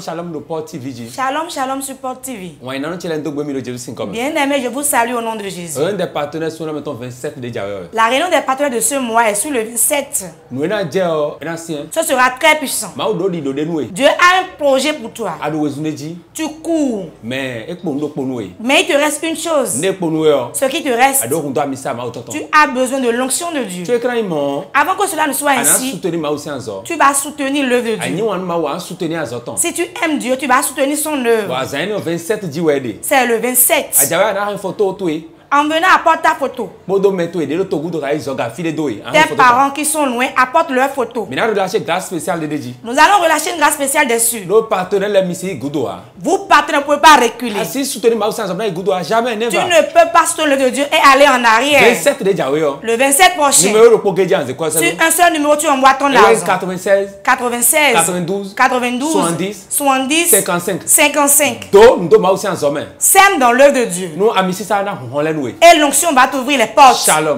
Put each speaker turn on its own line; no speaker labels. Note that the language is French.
shalom le port TV.
Shalom, shalom, support TV. Bien aimé, je vous salue au nom de Jésus.
Un des partenaires sont là maintenant 27 de Jawe.
La réunion des partenaires de ce mois est sur le 27.
Nous ena je o ena sien.
Ce sera très puissant.
Ma o do di do de nou e.
Dieu a un projet pour toi. Tu cours.
Mais e kpo ndo kpo nou e.
Mais il te reste une chose.
Ne kpo nou e o.
Ce qui te reste, tu as besoin de l'onction de
Tu
Dieu.
imo.
Avant que cela ne soit ainsi, tu vas soutenir l'œuvre de Dieu. Si tu aimes Dieu, tu vas soutenir son œuvre.
Wa zaini o 27 ji we de.
C'est le 27. En venant, apporte ta photo. Tes parents qui sont loin, apporte leur photo.
Mina do lâcher grâce spéciale de deji.
Nous allons relâcher une grâce spéciale dessus.
Nos partenaires les misi gudo a.
Vous partenaires ne pouvez pas reculer.
Asi soutenir ma o si anzo na gudo a jamais
Tu ne peux pas soutenir l'œuvre de Dieu et aller en arrière.
27 de Jawe o.
Le 27 prochain,
le kwa
sur un seul numéro, tu envoies ton argent.
96
96,
92,
92,
70,
70,
55.
55.
Do ndo ma o si anzo men.
Sème dans l'œuvre de Dieu.
No amisi sa na honhon lenu e.
Et l'onction va t'ouvrir les portes.
Shalom.